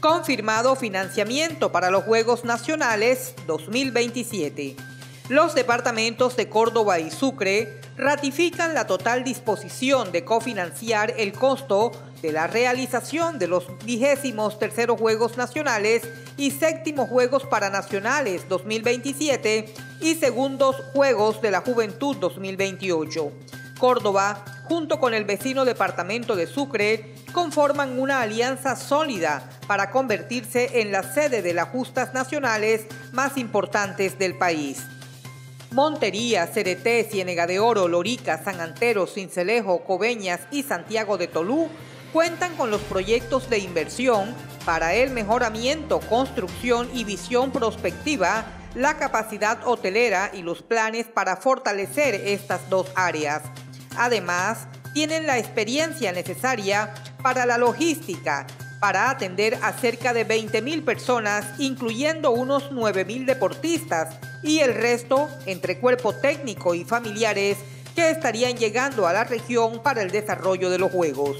Confirmado financiamiento para los Juegos Nacionales 2027. Los departamentos de Córdoba y Sucre ratifican la total disposición de cofinanciar el costo de la realización de los vigésimos terceros Juegos Nacionales y séptimos Juegos Paranacionales 2027 y segundos Juegos de la Juventud 2028. Córdoba, junto con el vecino departamento de Sucre, conforman una alianza sólida para convertirse en la sede de las justas nacionales más importantes del país. Montería, Cereté, Ciénega de Oro, Lorica, San Antero, Cincelejo, Coveñas y Santiago de Tolú cuentan con los proyectos de inversión para el mejoramiento, construcción y visión prospectiva, la capacidad hotelera y los planes para fortalecer estas dos áreas. Además, tienen la experiencia necesaria para la logística, para atender a cerca de 20.000 personas, incluyendo unos 9.000 deportistas y el resto entre cuerpo técnico y familiares que estarían llegando a la región para el desarrollo de los Juegos.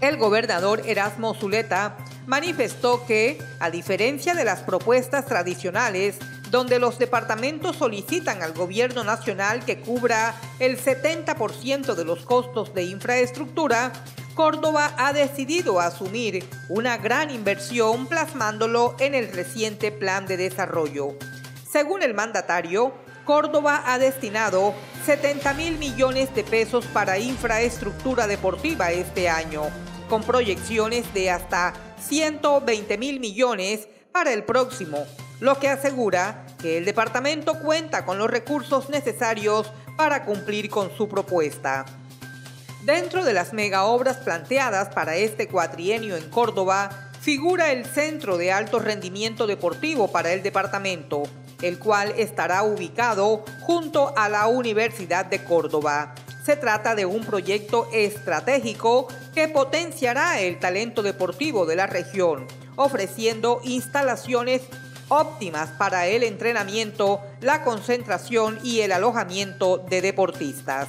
El gobernador Erasmo Zuleta manifestó que, a diferencia de las propuestas tradicionales, donde los departamentos solicitan al gobierno nacional que cubra el 70% de los costos de infraestructura, Córdoba ha decidido asumir una gran inversión plasmándolo en el reciente plan de desarrollo. Según el mandatario, Córdoba ha destinado 70 mil millones de pesos para infraestructura deportiva este año, con proyecciones de hasta 120 mil millones para el próximo, lo que asegura que el departamento cuenta con los recursos necesarios para cumplir con su propuesta. Dentro de las mega obras planteadas para este cuatrienio en Córdoba, figura el Centro de Alto Rendimiento Deportivo para el departamento, el cual estará ubicado junto a la Universidad de Córdoba. Se trata de un proyecto estratégico que potenciará el talento deportivo de la región, ofreciendo instalaciones óptimas para el entrenamiento, la concentración y el alojamiento de deportistas.